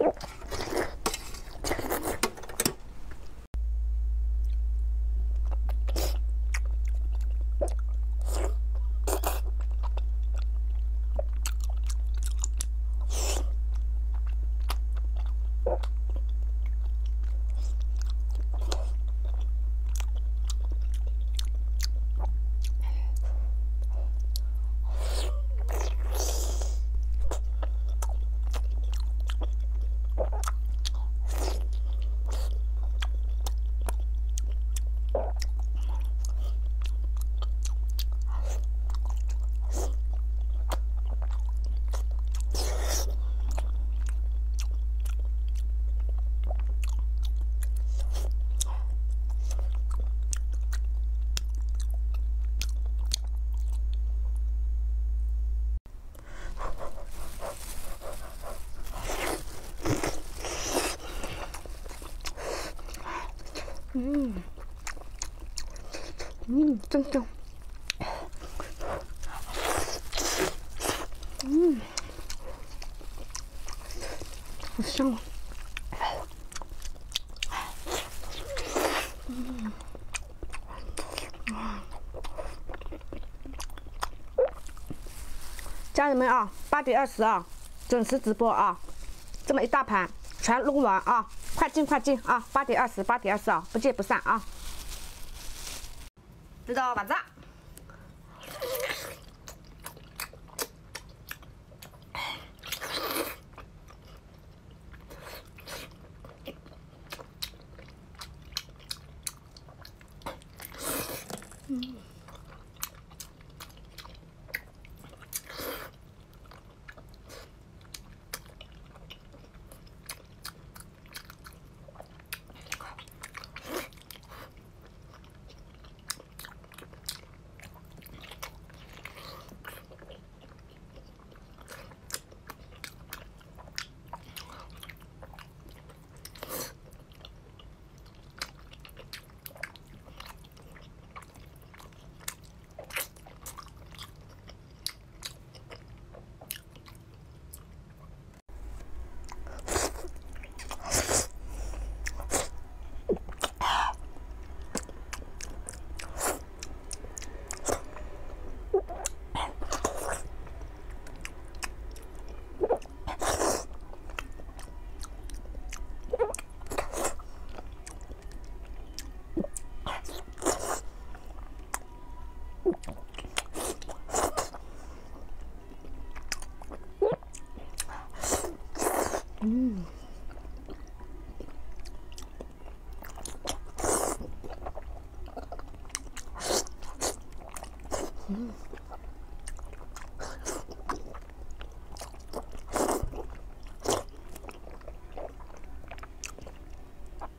Yep. 嗯，嗯，真香。嗯，好香啊！嗯，家人们啊，八点二十啊，准时直播啊，这么一大盘全撸完啊。快进快进啊！八点二十，八点二十啊，不见不散啊！知道晚上。嗯，嗯。